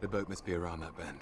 The boat must be around that bend.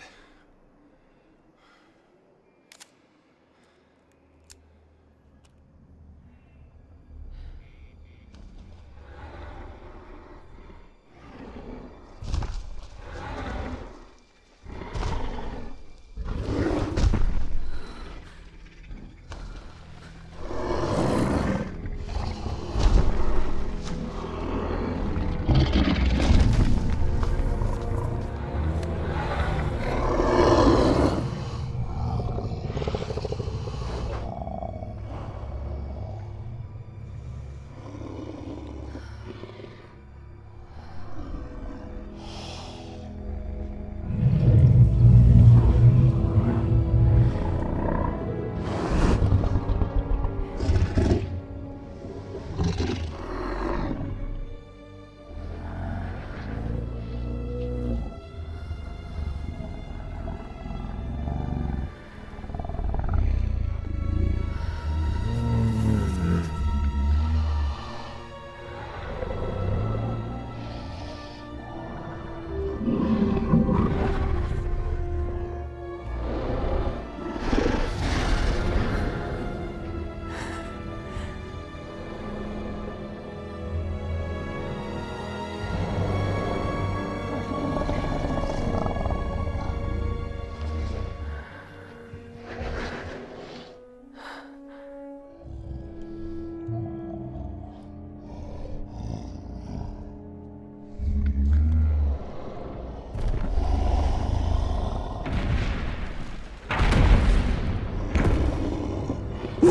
We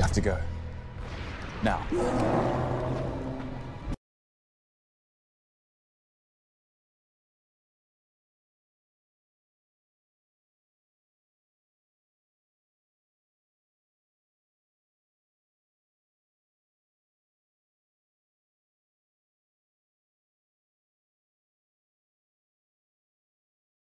have to go. Now.